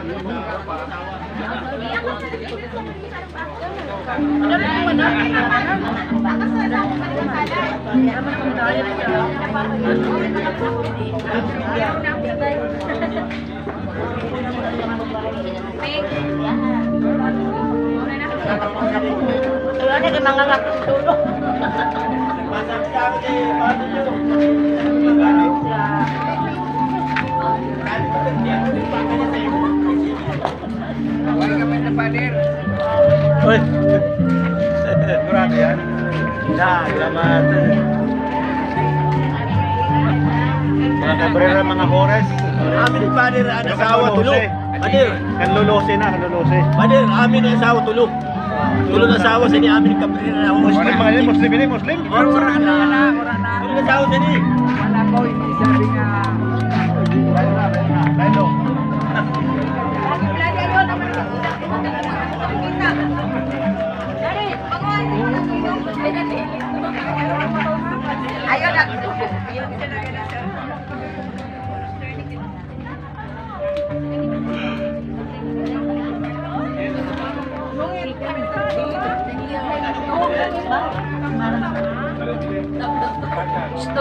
Terima kasih telah dulu. Ganda, salamat. Mga Cabrera, mga Cores. Amin pader ang asawa tulog. Pader. Kanlulose na, kanlulose. Pader, amin ang asawa tulog. Tulog ang asawa sa ni amin Cabrera na Muslim. Eh, Muslim, mga Muslim, Muslim. Orang na, orang na. Tulog ang asawa sa ni. Wala ko, sabi nga. Ito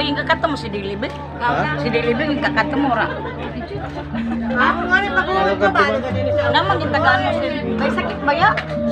yung ketemu si Dilibe. Si Dilibe yung ketemu ra. Ah, nga rin mag Nama kita kan Naman sakit ba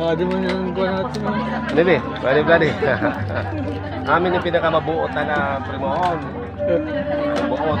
Ah, di mo na ang buwan natin. Dali, bali bali. Amin yung pinakamabuot na na primoon. Buot.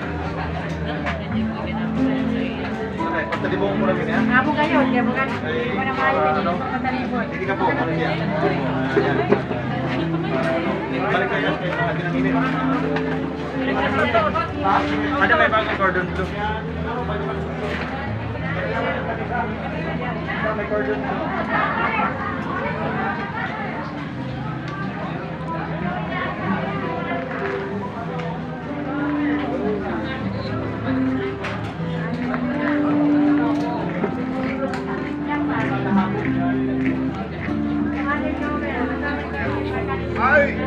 tadi mo mura gini ha? Ako kayo, hindi mo kan. Hindi mo na maayo sa talibot. Hindi ka po, ano niya? Ayan. Balik kayo, atin ang init. Ada may bagong cordon blue? May cordon blue. I